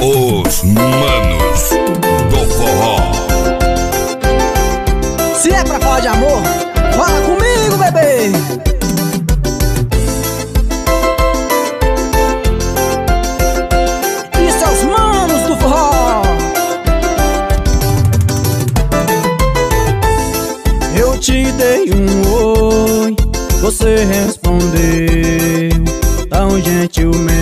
Os manos do forró. Se é pra falar de amor, fala comigo, bebê. Isso é os manos do forró. Eu te dei um oi, você respondeu tão gentilmente.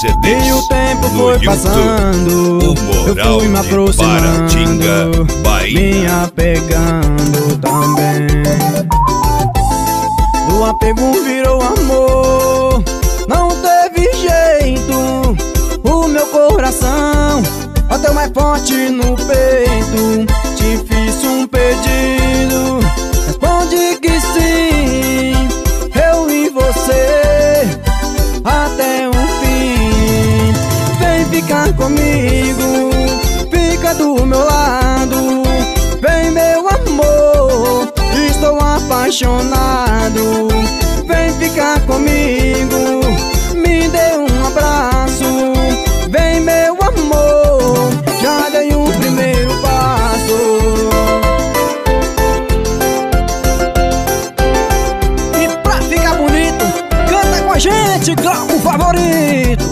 CDs. E o tempo no foi YouTube. passando, O eu fui me aproximando, Paratinga, Bahia. me apegando também. Do apego virou amor, não teve jeito. O meu coração bateu mais forte no peito. Apaixonado. Vem ficar comigo, me dê um abraço. Vem, meu amor, já dei o primeiro passo. E pra ficar bonito, canta com a gente, o favorito.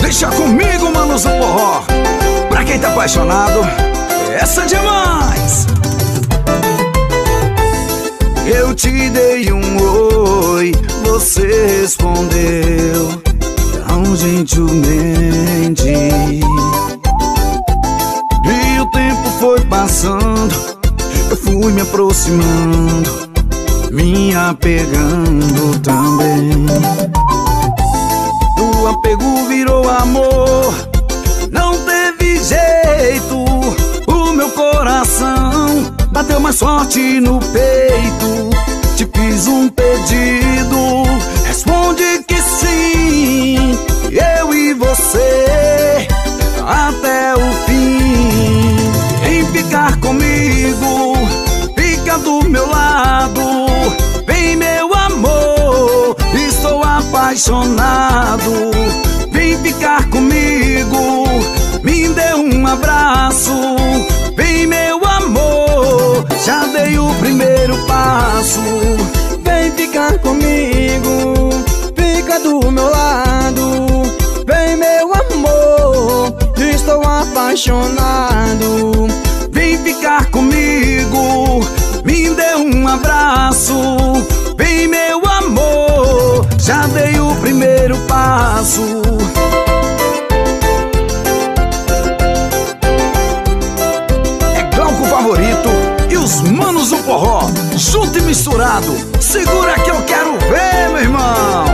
Deixa comigo, manos do forró. Pra quem tá apaixonado, essa é demais. Eu te dei um oi, você respondeu tão gentilmente. E o tempo foi passando, eu fui me aproximando, me apegando também. O apego virou amor, não teve jeito. O meu coração bateu mais forte no peito. Te fiz um pedido, responde que sim. Eu e você até o fim. Em ficar comigo, fica do meu lado. Vem, meu amor, estou apaixonado. Vem ficar comigo, me dê um abraço. Vem, meu já dei o primeiro passo. Vem ficar comigo, fica do meu lado. Vem, meu amor, estou apaixonado. Vem ficar comigo, me dê um abraço. Vem, meu amor, já dei o primeiro passo. Misturado. Segura que eu quero ver, meu irmão.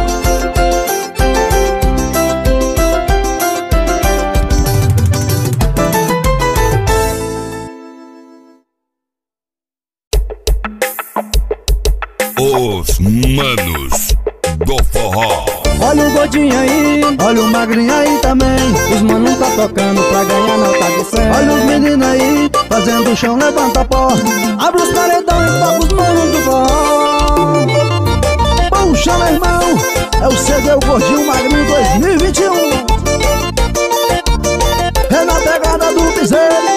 Os manos. Olha o gordinho aí, olha o magrinho aí também. Os manos tá tocando pra ganhar nota de 100. Olha os meninos aí, fazendo o chão, levanta pó. Abre os paredão e toca os manos do forró. Puxa, meu irmão, é o CD o Gordinho Magrinho 2021. É na pegada do piseiro.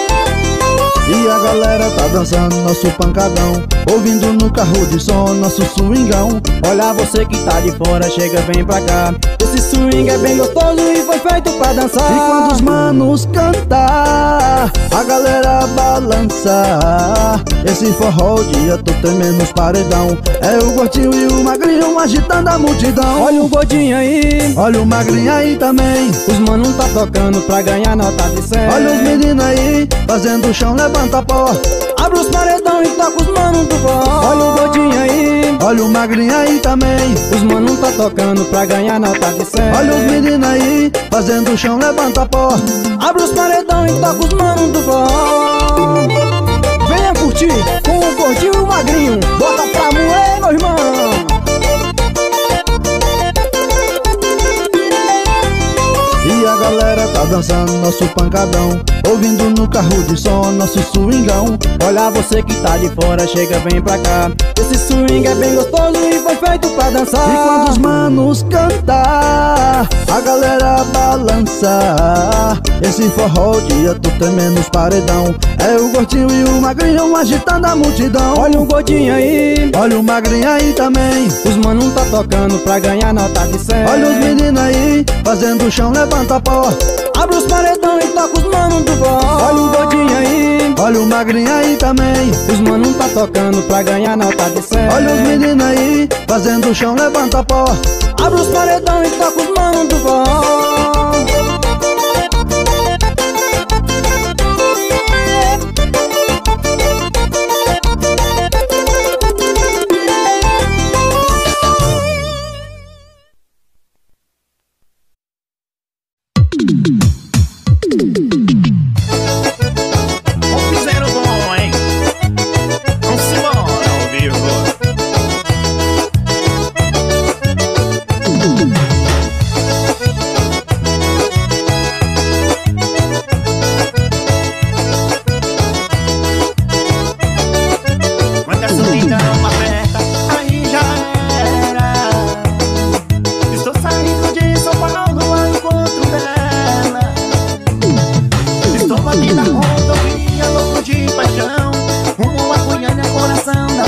E a galera tá dançando nosso pancadão. Ouvindo no carro de som nosso swingão. Olha você que tá de fora, chega, vem pra cá Esse swing é bem gostoso e foi feito pra dançar. E quando os manos cantar, a galera balançar Esse forró o dia todo tem menos paredão. É o gordinho e o magrinho agitando a multidão. Olha o gordinho aí, olha o magrinho aí também. Os manos tá tocando pra ganhar nota de 100 Olha os meninos aí, fazendo o chão, levanta pó Abre os paredão e toca os manos do forró. Olha o gordinho aí, olha o magrinho aí também. Os manos tá tocando pra ganhar nota de 100 Olha os meninos aí, fazendo o chão, levanta pó Abre os paredão e toca os manos do forró. Venha curtir com o gordinho e o magrinho. Bota pra moer, meu irmão galera tá dançando nosso pancadão. Ouvindo no carro de som nosso swingão. Olha você que tá de fora, chega bem pra cá. Esse swing é bem gostoso e foi feito pra dançar. E quando os manos cantar, a galera balança. Esse forró o dia todo tem menos paredão. É o gordinho e o magrinho agitando a multidão. Olha o gordinho aí, Olha o magrinho aí também. Os manos tá tocando pra ganhar nota de 100 Olha os meninos aí, fazendo o chão, levanta pó Abre os paredão e toca os manos do forró. Olha o gordinho aí, Olha o magrinho aí também. Os manos tá tocando pra ganhar nota de 100 Olha os meninos aí, fazendo o chão, levanta pó. Abre os paredão e toca os manos do forró coração na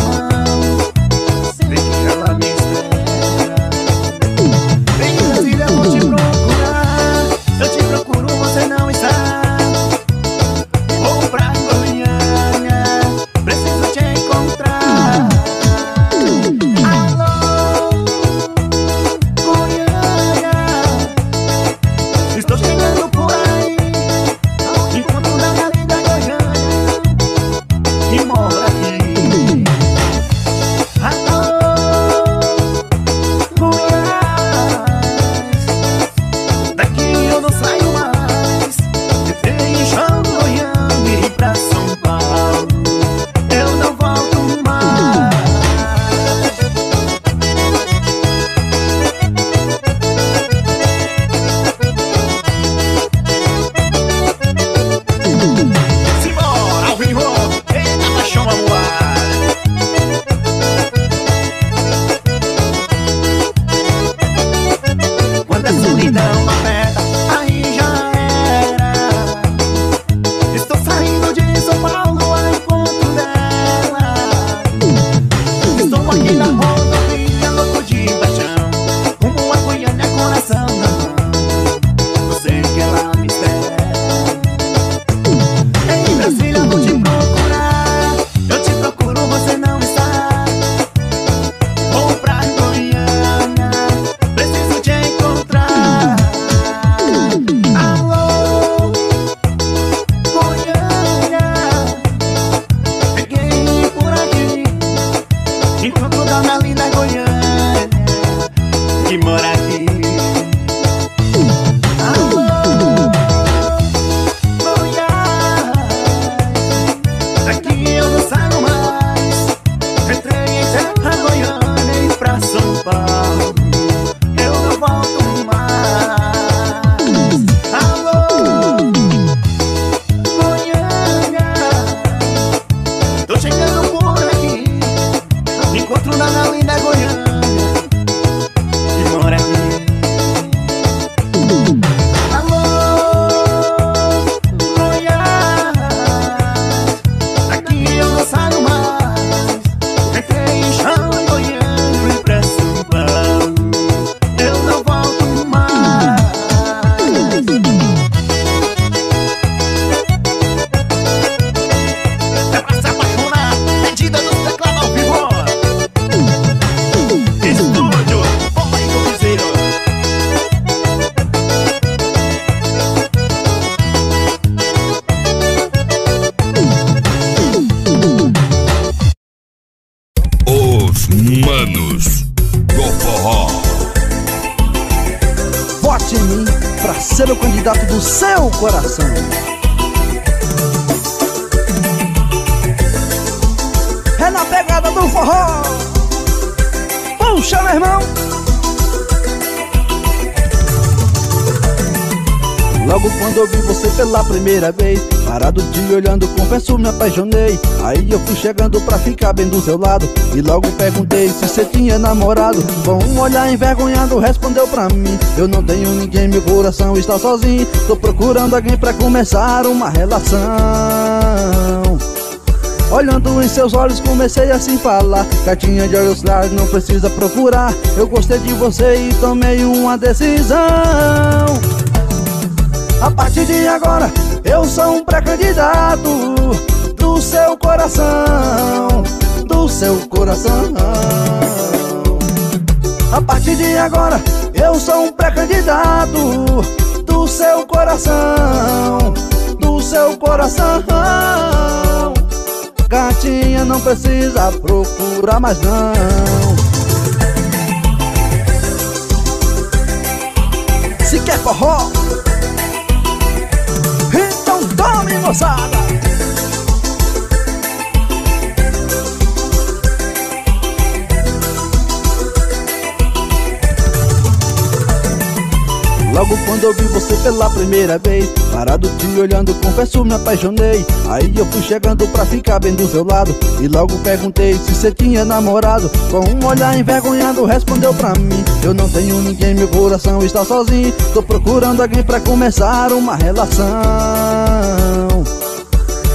forró. Puxa, meu irmão. Logo quando eu vi você pela primeira vez Parado te olhando, confesso me apaixonei. Aí eu fui chegando pra ficar bem do seu lado E logo perguntei se você tinha namorado. Com um olhar envergonhado respondeu pra mim Eu não tenho ninguém, meu coração está sozinho. Tô procurando alguém pra começar uma relação Olhando em seus olhos comecei a se falar. Gatinha de olhos claros, não precisa procurar. Eu gostei de você e tomei uma decisão. A partir de agora eu sou um pré-candidato Do seu coração Do seu coração. A partir de agora eu sou um pré-candidato Do seu coração Do seu coração Gatinha não precisa procurar mais não. Se quer forró Então tome moçada Logo quando eu vi você pela primeira vez Parado te olhando, confesso me apaixonei. Aí eu fui chegando pra ficar bem do seu lado E logo perguntei se você tinha namorado. Com um olhar envergonhado respondeu pra mim Eu não tenho ninguém, meu coração está sozinho Tô procurando alguém pra começar uma relação.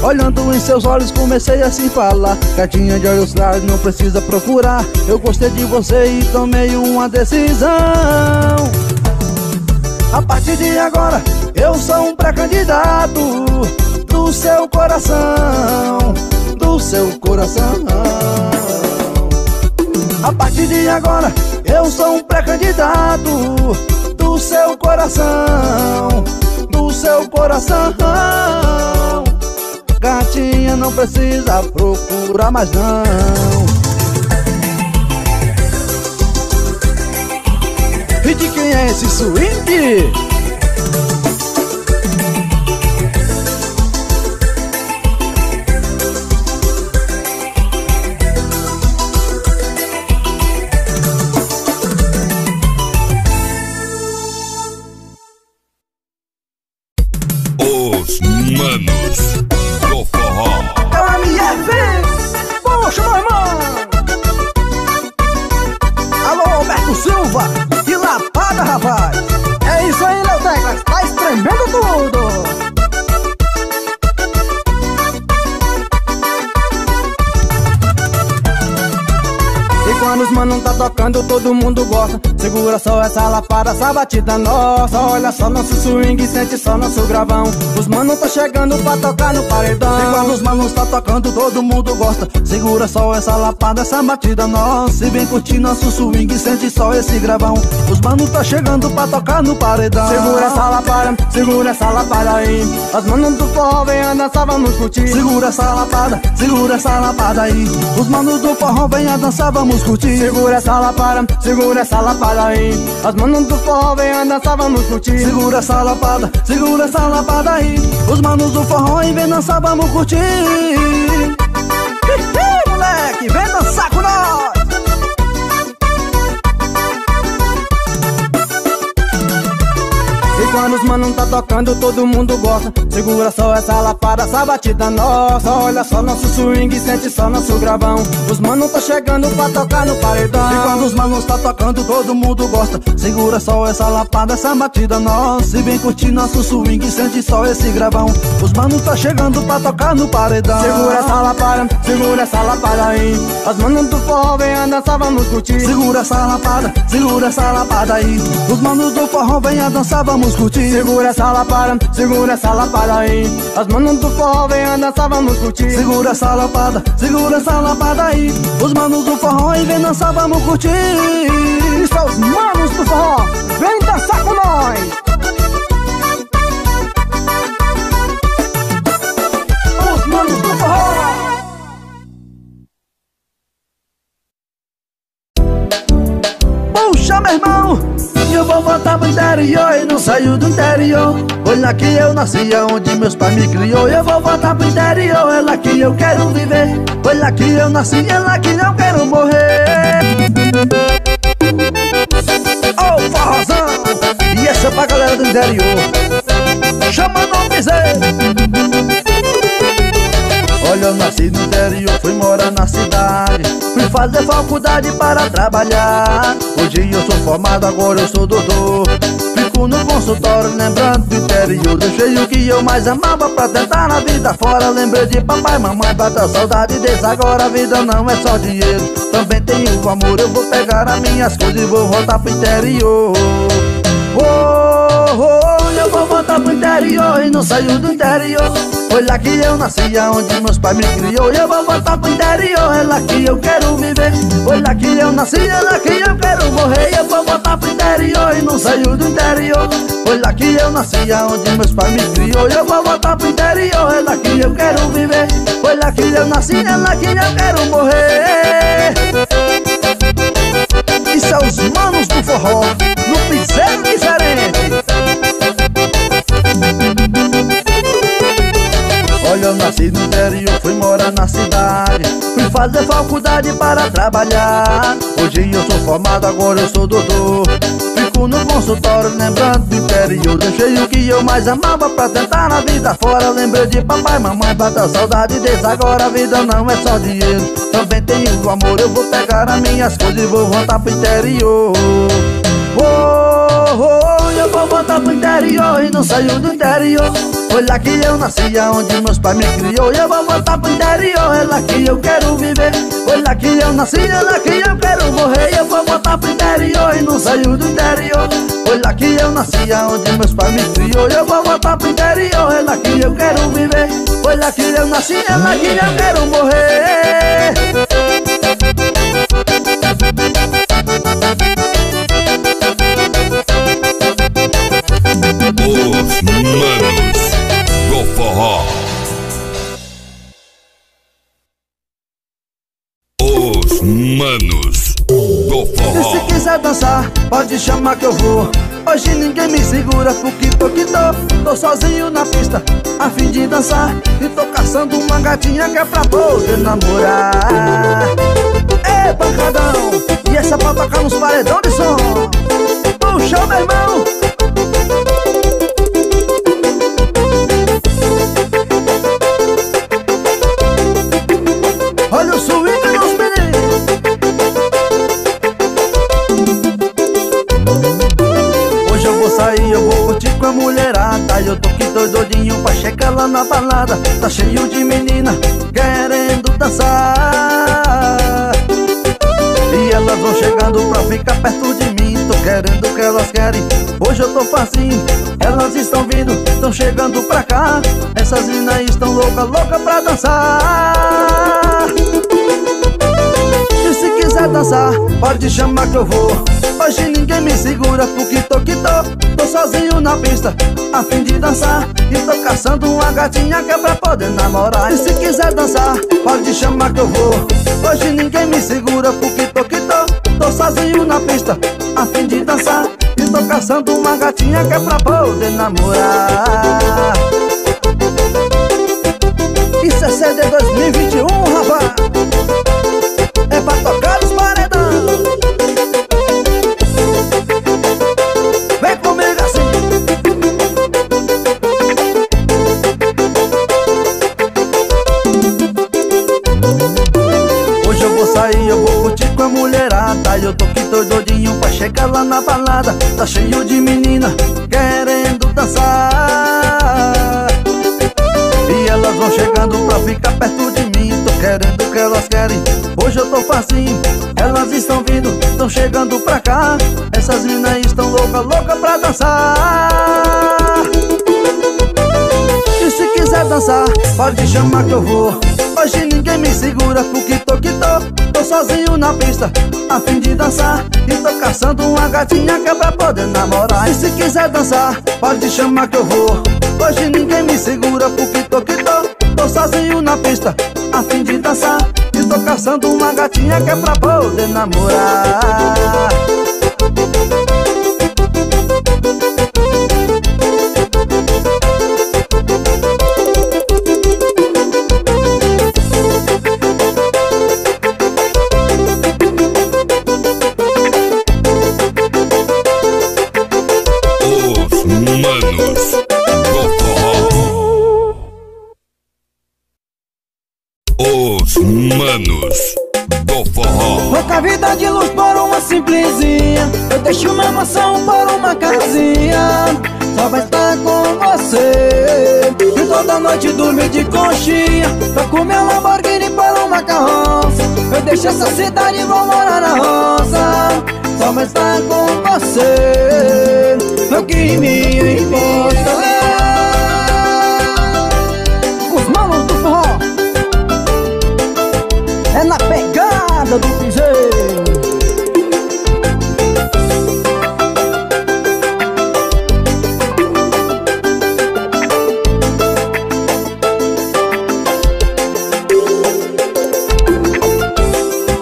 Olhando em seus olhos comecei a se falar. Gatinha de olhos claros, não precisa procurar. Eu gostei de você e tomei uma decisão a partir de agora eu sou um pré-candidato Do seu coração Do seu coração. A partir de agora eu sou um pré-candidato Do seu coração Do seu coração. Gatinha não precisa procurar mais não E de quem é esse swing? Essa batida nossa Olha só nosso swing, sente só nosso gravão. Os mano tá chegando pra tocar no paredão. Quando os manos tá tocando, todo mundo gosta. Segura só essa lapada, essa batida nossa. E vem curtir nosso swing, sente só esse gravão. Os manos tá chegando pra tocar no paredão. Segura essa lapada, segura essa lapada aí. As manos do forró vem a dançar, vamos curtir. Segura essa lapada, segura essa lapada aí. Os manos do forró vem a dançar, vamos curtir. Segura essa lapada, segura essa lapada aí. As manos do forró vem a dançar, vamos curtir. Segura essa lapada, segura essa lapada aí. Os manos do forró e vem dançar, vamos curtir. Moleque, vem dançar com nós quando os mano tá tocando, todo mundo gosta. Segura só essa lapada, essa batida nossa. Olha só nosso swing, sente só nosso gravão. Os mano tá chegando pra tocar no paredão. E quando os manos tá tocando, todo mundo gosta. Segura só essa lapada, essa batida nossa. E vem curtir nosso swing, sente só esse gravão. Os manos tá chegando pra tocar no paredão. Segura essa lapada, segura essa lapada aí. As manos do forró vem a dançar, vamos curtir. Segura essa lapada, segura essa lapada aí. Os manos do forró vem a dançar, vamos curtir Segura essa lapada, segura essa lapada aí. As manos do forró vem a dançar, vamos curtir. Segura essa lapada, segura essa lapada aí. Os manos do forró e vem dançar, vamos curtir. Seus manos do forró, vem dançar com nós Puxa, meu irmão, eu vou voltar pro interior e não saio do interior. Foi lá que eu nasci, onde meus pais me criou. Eu vou voltar pro interior, é lá que eu quero viver. Foi lá que eu nasci, é lá que eu quero morrer. Ô, oh, forrozão! E essa é pra galera do interior. Nasci no interior, fui morar na cidade. Fui fazer faculdade para trabalhar. Hoje eu sou formado, agora eu sou doutor. Fico no consultório lembrando do interior Deixei o que eu mais amava pra tentar na vida fora. Lembrei de papai mamãe, bata saudade deles Agora. A vida não é só dinheiro Também tenho amor, eu vou pegar as minhas coisas e vou voltar pro interior. Oh, oh, voltar pro interior e não saio do interior. Foi lá que eu nasci, aonde meus pais me criou. Eu vou voltar pro interior, é lá que eu quero viver. Foi lá que eu nasci, é lá que eu quero morrer. Eu vou voltar pro interior e não saio do interior. Foi lá que eu nasci, aonde meus pais me criou. Eu vou voltar pro interior, é lá que eu quero viver. Foi lá que eu nasci, é lá que eu quero morrer. E são os manos do forró No piseiro diferente eu nasci no interior, fui morar na cidade. Fui fazer faculdade para trabalhar. Hoje eu sou formado, agora eu sou doutor. Fico no consultório lembrando do interior Deixei o que eu mais amava pra tentar na vida fora. Lembrei de papai mamãe, bata saudade deles. Agora a vida não é só dinheiro. Também tenho o amor, eu vou pegar as minhas coisas e vou voltar pro interior eu vou voltar pro interior e não saio do interior. Foi lá que eu nasci, aonde meus pais me criou Eu vou voltar pro interior, é lá que eu quero viver Foi lá que eu nasci, é lá que eu quero morrer Eu vou voltar pro interior e não saio do interior. Foi lá que eu nasci, aonde meus pais me criou Eu vou voltar pro interior, é lá que eu quero viver Foi lá que eu nasci, é lá que eu quero morrer manos do forró. Os manos do E se forró. quiser dançar, pode chamar que eu vou Hoje ninguém me segura porque tô que tô Tô sozinho na pista, a fim de dançar E tô caçando uma gatinha que é pra poder namorar Ei, pancadão, e essa pra tocar nos paredão de som Puxa, meu irmão mulherada Eu tô aqui doidinho pra chegar lá na balada. Tá cheio de menina querendo dançar. E elas vão chegando pra ficar perto de mim Tô querendo o que elas querem, hoje eu tô facinho Elas estão vindo, estão chegando pra cá. Essas meninas estão loucas, loucas pra dançar quiser dançar, pode chamar que eu vou. Hoje ninguém me segura porque tô que tô. Tô sozinho na pista, a fim de dançar. E tô caçando uma gatinha que é pra poder namorar. E se quiser dançar, pode chamar que eu vou. Hoje ninguém me segura porque tô que tô. Tô sozinho na pista, a fim de dançar. E tô caçando uma gatinha que é pra poder namorar. Isso é CD 2021, rapaz. É pra tocar chegar lá na balada Tá cheio de menina querendo dançar. E elas vão chegando pra ficar perto de mim Tô querendo o que elas querem. Hoje eu tô facinho Elas estão vindo, estão chegando pra cá. Essas minas estão loucas, loucas pra dançar. E se quiser dançar, pode chamar que eu vou. Hoje ninguém me segura porque tô que tô Tô sozinho na pista, a fim de dançar E tô caçando uma gatinha que é pra poder namorar. E se quiser dançar, pode chamar que eu vou. Hoje ninguém me segura porque tô que tô. Tô sozinho na pista, a fim de dançar. E tô caçando uma gatinha que é pra poder namorar manos do forró. Troca a vida de luz por uma simplesinha. Eu deixo uma mansão por uma casinha. Só vai estar com você. E toda noite dormir de conchinha. Pra comer um Lamborghini por uma carroça. Eu deixo essa cidade e vou morar na roça. Só vai estar com você. O que me importa é na pegada do piseiro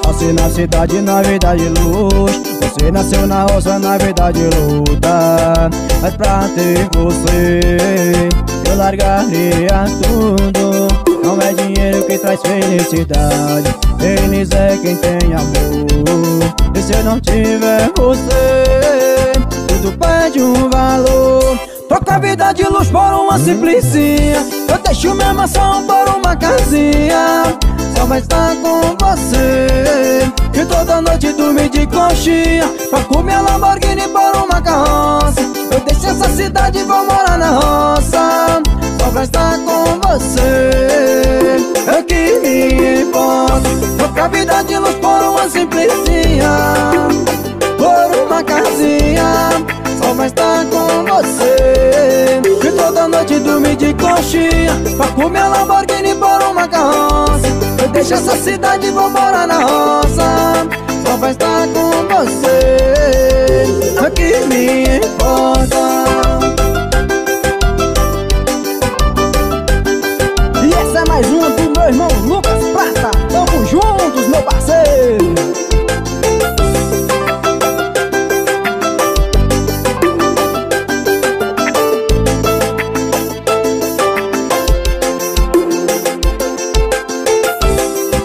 Você na cidade, na verdade luz. Você nasceu na roça, na verdade luta. Mas pra ter você Eu largaria tudo Não é dinheiro que traz felicidade. Eles é quem tem amor. E se eu não tiver você Tudo perde um valor. Troca a vida de luz por uma simplicinha. Eu deixo minha mansão por uma casinha. Só vai estar com você. E toda noite dormir de conchinha. Pra comer Lamborghini por uma carroça. Eu deixo essa cidade e vou morar na roça Só vai estar com você. É que me importa Troca a vida de luz por uma simplesinha Por uma casinha só vai estar com você. E toda noite dormir de conchinha Pra comer Lamborghini por uma carroça. Eu deixo essa cidade e vou morar na roça Só vai estar com você. É que me importa mais uma do meu irmão Lucas Prata. Tamo juntos, meu parceiro.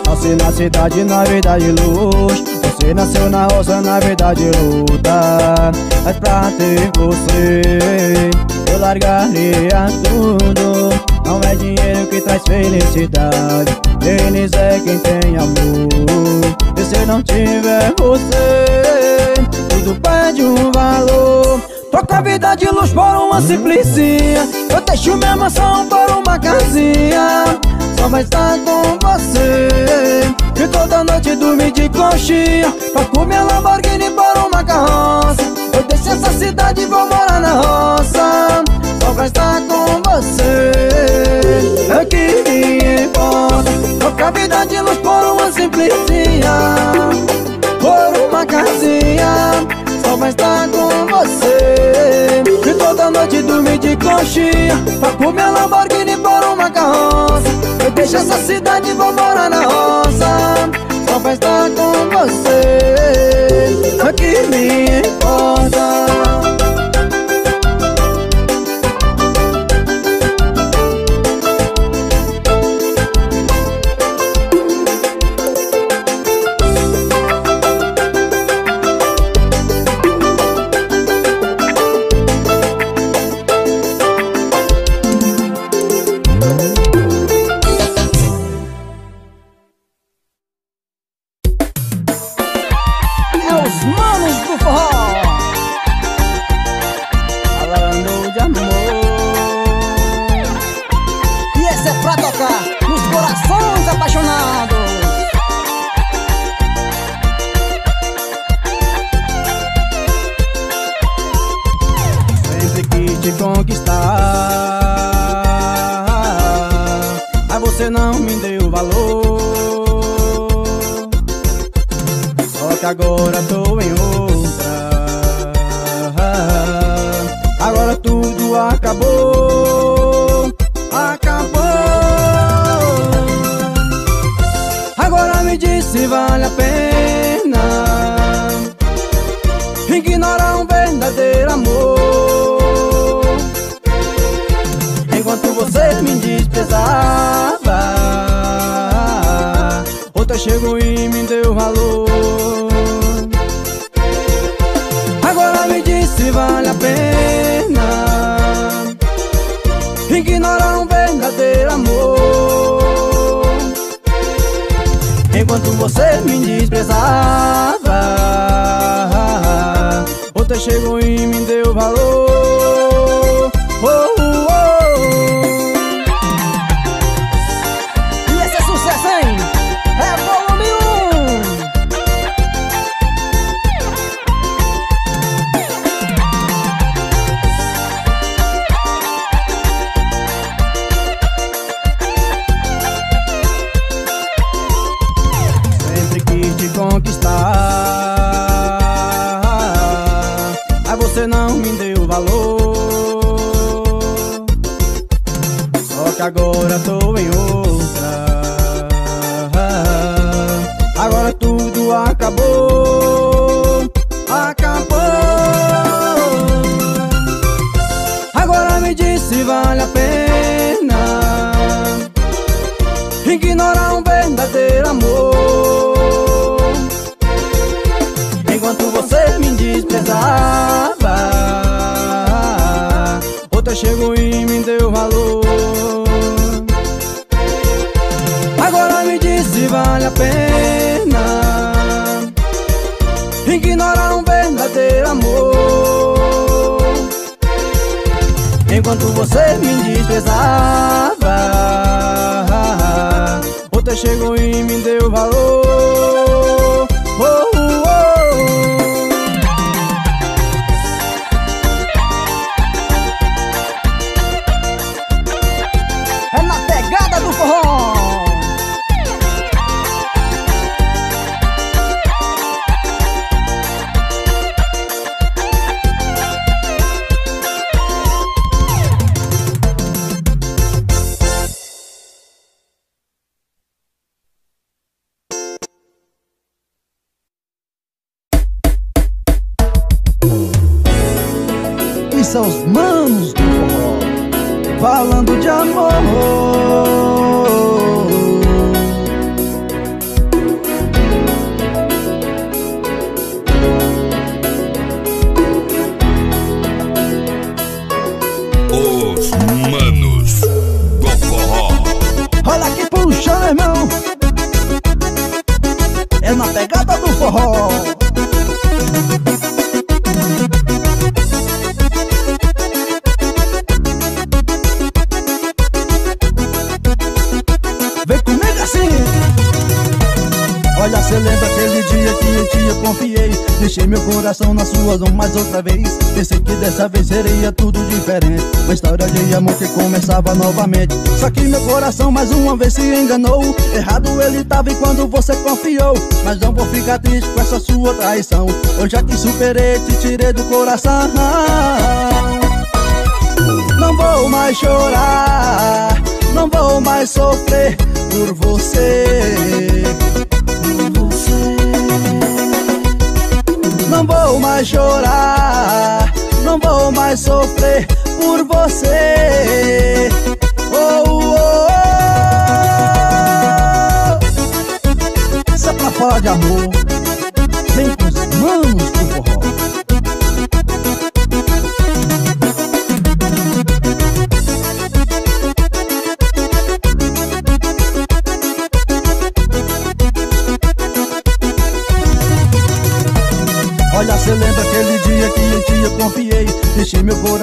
Você na cidade, na verdade luz. Você nasceu na roça, na verdade luta. Mas pra ter você. Eu largaria tudo Não é dinheiro que traz felicidade. Eles é quem tem amor. E se não tiver você Tudo perde um valor. Troca a vida de luz por uma simplicinha. Eu deixo minha mansão por uma casinha. Só vai estar com você. E toda noite dormir de conchinha. Pra comer Lamborghini por uma carroça. Eu deixo essa cidade e vou morar na roça Só vai estar com você. É que me importa Troca a vida de luz por uma simplicinha Por uma casinha. Só vai estar com você. E toda noite dormir de conchinha. Pra comer Lamborghini por uma carroça. Eu deixo essa cidade e vou morar na roça não me deu valor. Só que agora tô em outra. Agora tudo acabou. Acabou. Agora me diz se vale a pena Ignorar um verdadeiro amor. Enquanto você me desprezava Chegou e me deu valor. Agora me diz se vale a pena Ignorar um verdadeiro amor. Me desprezava Outra chegou e me deu Acabou. Agora me diz se vale a pena Ignorar um verdadeiro amor. Enquanto você me desprezava Outra chegou e me deu valor. Agora me diz se vale a pena Enquanto você me desprezava Outra chegou e me deu valor. oh, Coração nas suas mãos mais outra vez. Pensei que dessa vez seria tudo diferente. Uma história de amor que começava novamente. Só que meu coração mais uma vez se enganou. Errado ele tava e quando você confiou. Mas não vou ficar triste com essa sua traição. Eu já te superei, te tirei do coração. Não vou mais chorar, não vou mais sofrer por você. Não vou mais chorar, não vou mais sofrer por você. Oh, oh, oh. Isso é pra falar de amor.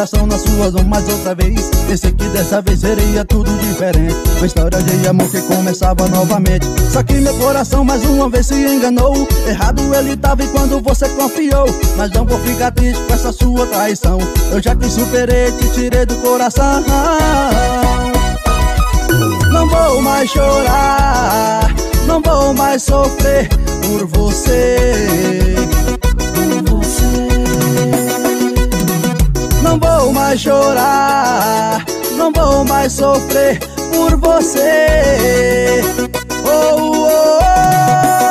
Coração nas suas mãos mais outra vez. Pensei que dessa vez seria tudo diferente. Uma história de amor que começava novamente. Só que meu coração mais uma vez se enganou. Errado ele tava e quando você confiou. Mas não vou ficar triste com essa sua traição. Eu já te superei, te tirei do coração. Não vou mais chorar, não vou mais sofrer por você. Por você. Não vou mais chorar, não vou mais sofrer por você. Oh, oh, oh.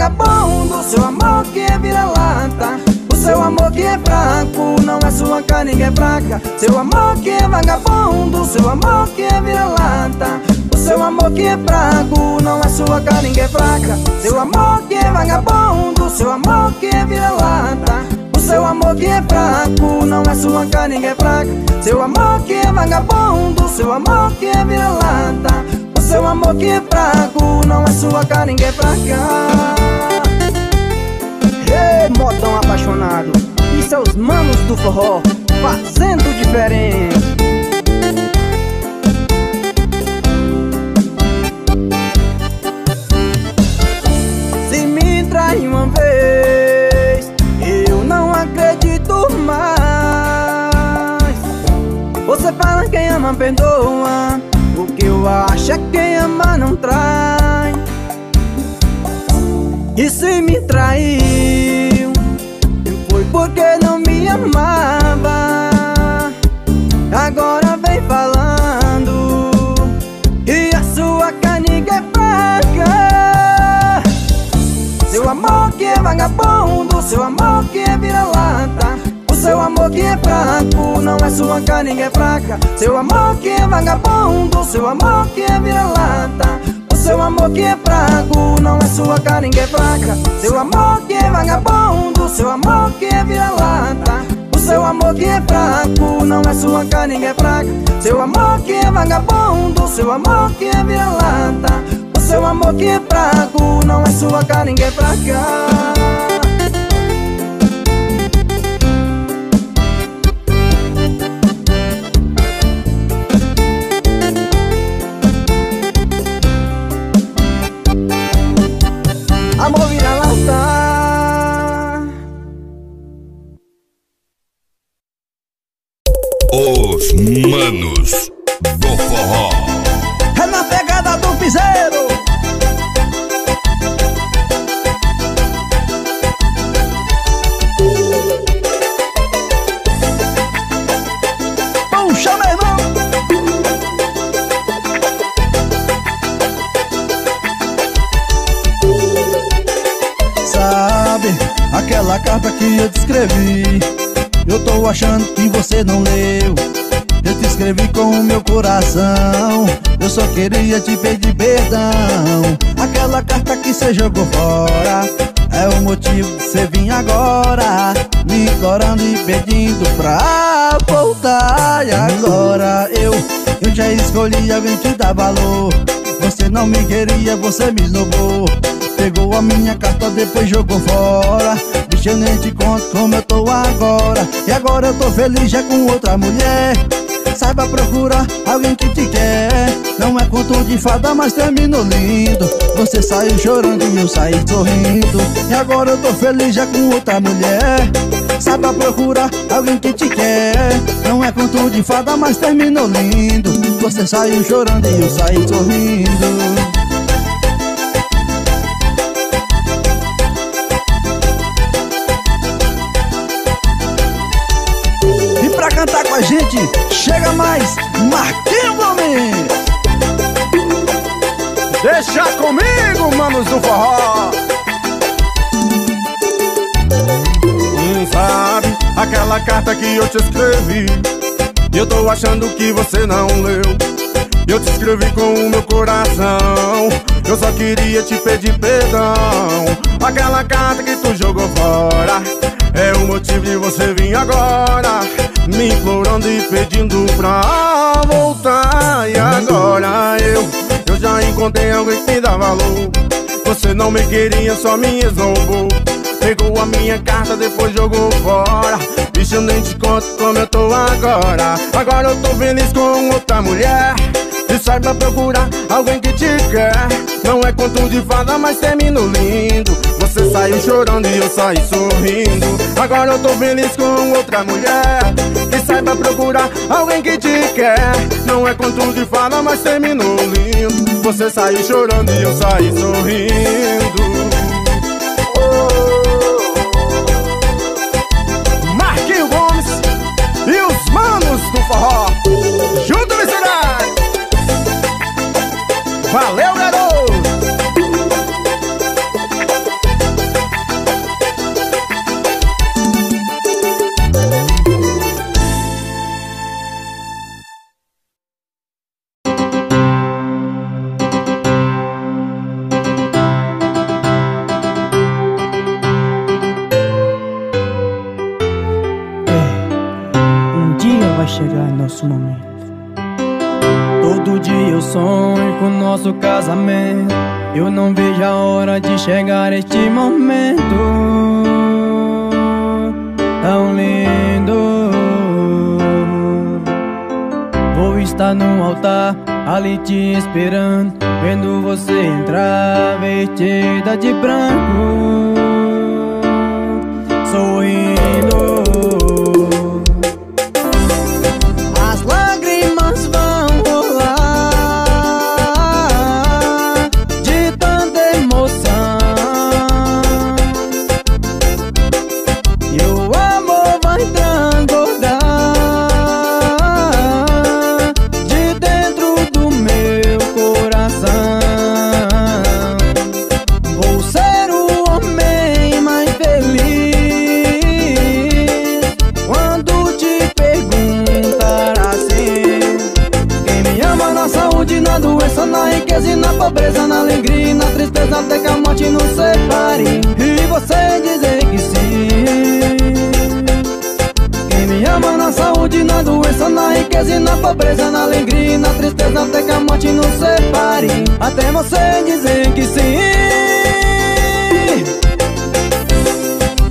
Vagabundo Seu amor que é vira-lata O seu amor que é fraco Não é sua canica é fraca Seu amor que é vagabundo Seu amor que é vira-lata O seu amor que é fraco Não é sua canica é fraca Seu amor que é vagabundo Seu amor que é vira-lata seu amor que é fraco, não é sua carne é fraca Seu amor que é vagabundo, seu amor que é vira-lata O seu amor que é fraco, não é sua carne é fraca Modão apaixonado E seus manos do forró, fazendo diferente Se me trai uma vez Eu não acredito mais. Você fala quem ama perdoa O que eu acho é quem ama não trai. E se me traiu vagabundo, seu amor que é vira-lata O seu amor que é fraco, não é sua carne é fraca Seu amor que é vagabundo, seu amor que é vira-lata O seu amor que é fraco, não é sua carne é fraca Seu amor que é vagabundo, seu amor que é vira-lata O seu amor que é fraco, não é sua carne é fraca Seu amor que é vagabundo, seu amor que é vira-lata o seu amor que é fraco, não é sua cara, ninguém é fraca manos do forró. É na pegada do piseiro. Puxa, meu irmão. Sabe, aquela carta que eu te escrevi Eu tô achando que você não leu escrevi com o meu coração. Eu só queria te pedir perdão. Aquela carta que você jogou fora É o motivo que você vim agora Me implorando e pedindo pra voltar. E agora eu, eu já escolhi alguém que dá valor. Você não me queria, você me esnobou. Pegou a minha carta, depois jogou fora. Bicho, eu nem te conto como eu tô agora. E agora eu tô feliz já com outra mulher Saiba procurar alguém que te quer. Não é conto de fada, mas terminou lindo. Você saiu chorando e eu saí sorrindo. E agora eu tô feliz já com outra mulher. Saiba procurar alguém que te quer. Não é conto de fada, mas terminou lindo. Você saiu chorando e eu saí sorrindo Deixa comigo, manos do forró. Hum, sabe aquela carta que eu te escrevi? Eu tô achando que você não leu. Eu te escrevi com o meu coração. Eu só queria te pedir perdão. Aquela carta que tu jogou fora. É o motivo de você vir agora. Me implorando e pedindo pra voltar. E agora eu já encontrei alguém que me dá valor. Você não me queria, só me esnobou Pegou a minha carta, depois jogou fora. Bicho, eu nem te conto como eu tô agora. Agora eu tô feliz com outra mulher E saiba procurar alguém que te quer. Não é conto de fada, mas termino lindo. Você saiu chorando e eu saí sorrindo. Agora eu tô feliz com outra mulher. E saiba procurar alguém que te quer. Não é conto de fada, mas terminou lindo. Você saiu chorando e eu saí sorrindo riqueza e na pobreza, na alegria e na tristeza, até que a morte nos separe. E você dizer que sim. Quem me ama na saúde, na doença, na riqueza e na pobreza, na alegria e na tristeza, até que a morte nos separe. Até você dizer que sim.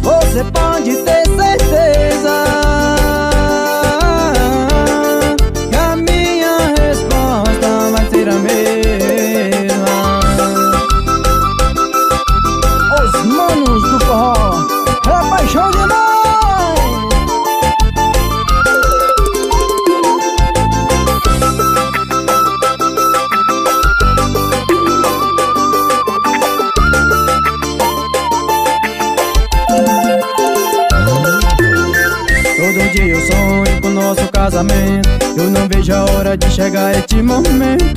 Você pode ter certeza Eu não vejo a hora de chegar este momento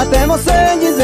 até você dizer.